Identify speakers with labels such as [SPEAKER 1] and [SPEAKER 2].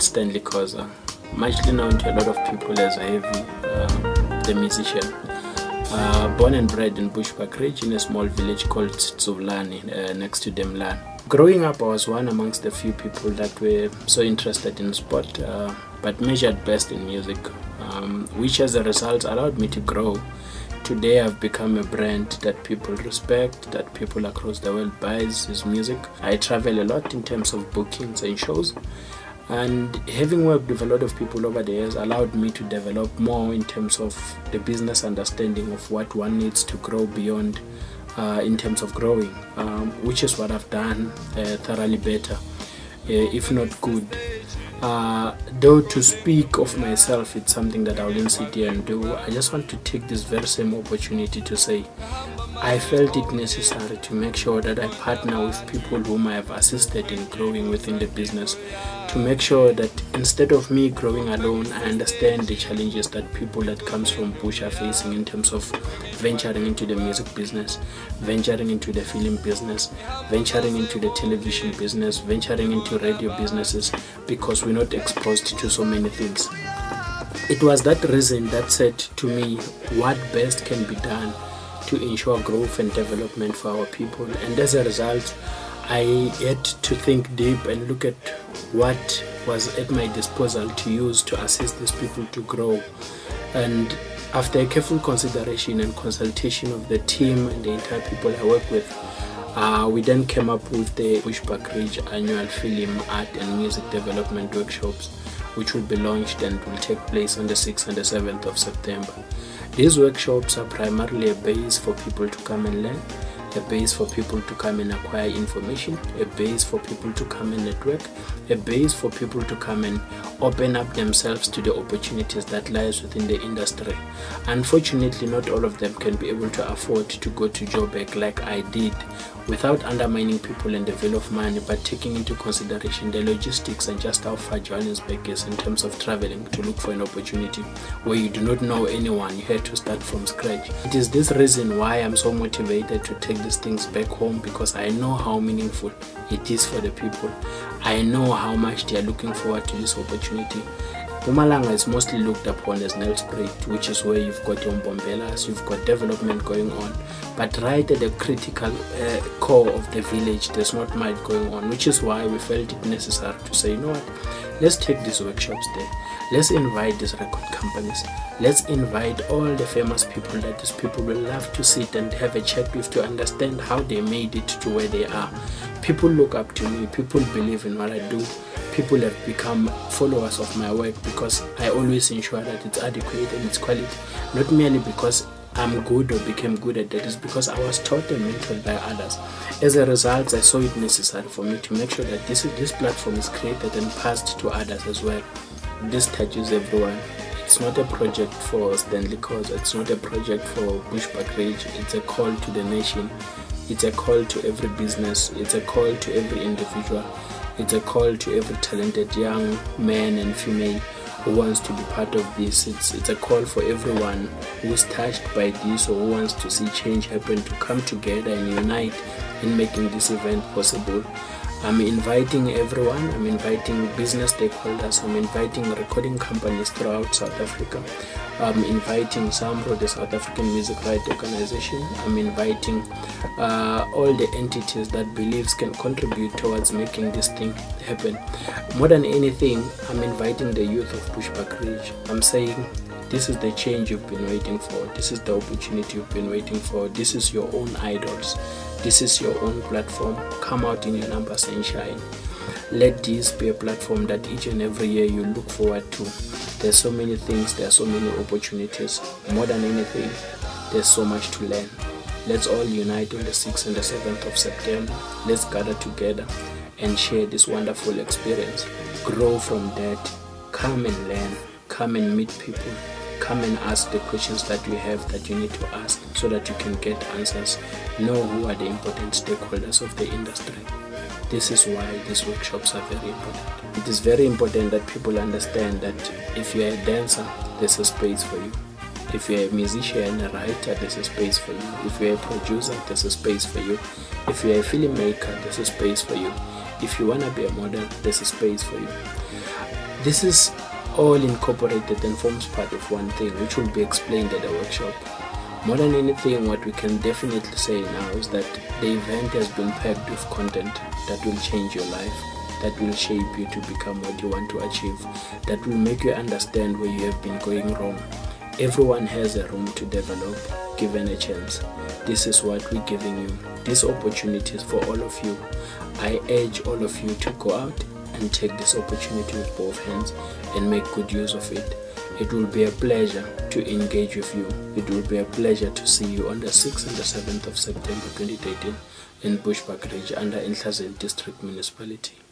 [SPEAKER 1] Stanley Khoza, muchly known to a lot of people as a Heavy, uh, the musician. Uh, born and bred in Bushbuckridge in a small village called Tsuvlani, uh, next to Demlan. Growing up, I was one amongst the few people that were so interested in sport, uh, but measured best in music, um, which as a result allowed me to grow. Today, I've become a brand that people respect, that people across the world buys his music. I travel a lot in terms of bookings and shows and having worked with a lot of people over the years allowed me to develop more in terms of the business understanding of what one needs to grow beyond uh, in terms of growing um, which is what i've done uh, thoroughly better uh, if not good. Uh, though to speak of myself it's something that i will sit here and do. I just want to take this very same opportunity to say I felt it necessary to make sure that I partner with people whom I have assisted in growing within the business to make sure that instead of me growing alone, I understand the challenges that people that comes from bush are facing in terms of venturing into the music business, venturing into the film business, venturing into the television business, venturing into radio businesses because we're not exposed to so many things. It was that reason that said to me what best can be done to ensure growth and development for our people. And as a result, I had to think deep and look at what was at my disposal to use to assist these people to grow. And after careful consideration and consultation of the team and the entire people I work with, uh, we then came up with the Bushbuckridge annual film, art and music development workshops, which will be launched and will take place on the 6th and the 7th of September. These workshops are primarily a base for people to come and learn, a base for people to come and acquire information, a base for people to come and network, a base for people to come and open up themselves to the opportunities that lies within the industry. Unfortunately, not all of them can be able to afford to go to Joburg like I did without undermining people in the veil of money but taking into consideration the logistics and just how far Johannesburg is in terms of traveling to look for an opportunity where you do not know anyone, you have to start from scratch. It is this reason why I'm so motivated to take these things back home because I know how meaningful it is for the people. I know how much they are looking forward to this opportunity. Mpumalanga is mostly looked upon as Nelspruit, which is where you've got your Mbombelas, you've got development going on. But right at the critical uh, core of the village, there's not much going on, which is why we felt it necessary to say, you know what, let's take these workshops there. Let's invite these record companies. Let's invite all the famous people that these people will love to sit and have a chat with to understand how they made it to where they are. People look up to me, people believe in what I do people have become followers of my work because I always ensure that it's adequate and it's quality. Not merely because I'm good or became good at that, it's because I was taught and mentored by others. As a result, I saw it necessary for me to make sure that this, this platform is created and passed to others as well. This touches everyone. It's not a project for Stanley Khoza, it's not a project for Bushbuckridge, it's a call to the nation, it's a call to every business, it's a call to every individual it's a call to every talented young man and female who wants to be part of this. It's, it's a call for everyone who's touched by this or who wants to see change happen to come together and unite in making this event possible. I'm inviting everyone, I'm inviting business stakeholders, I'm inviting recording companies throughout South Africa. I'm inviting some SAMRO, the South African Music Rights Organization. I'm inviting uh, all the entities that believes can contribute towards making this thing happen. More than anything, I'm inviting the youth of Bushbuckridge. I'm saying this is the change you've been waiting for. This is the opportunity you've been waiting for. This is your own idols. This is your own platform. Come out in your numbers and shine. Let this be a platform that each and every year you look forward to there's so many things, there are so many opportunities. More than anything, there's so much to learn. Let's all unite on the 6th and the 7th of September. Let's gather together and share this wonderful experience. Grow from that. Come and learn. Come and meet people. Come and ask the questions that you have that you need to ask so that you can get answers. Know who are the important stakeholders of the industry. This is why these workshops are very important. It is very important that people understand that if you're a dancer, there's a space for you. If you're a musician, a writer, there's a space for you. If you're a producer, there's a space for you. If you're a filmmaker, there's a space for you. If you want to be a model, there's a space for you. This is all incorporated and forms part of one thing which will be explained at the workshop. More than anything, what we can definitely say now is that the event has been packed with content that will change your life, that will shape you to become what you want to achieve, that will make you understand where you have been going wrong. Everyone has a room to develop given a chance. This is what we're giving you. These opportunities for all of you. I urge all of you to go out and take this opportunity with both hands and make good use of it. It will be a pleasure to engage with you. It will be a pleasure to see you on the 6th and the 7th of September 2018 in Bushbuckridge under Ehlanzeni District Municipality.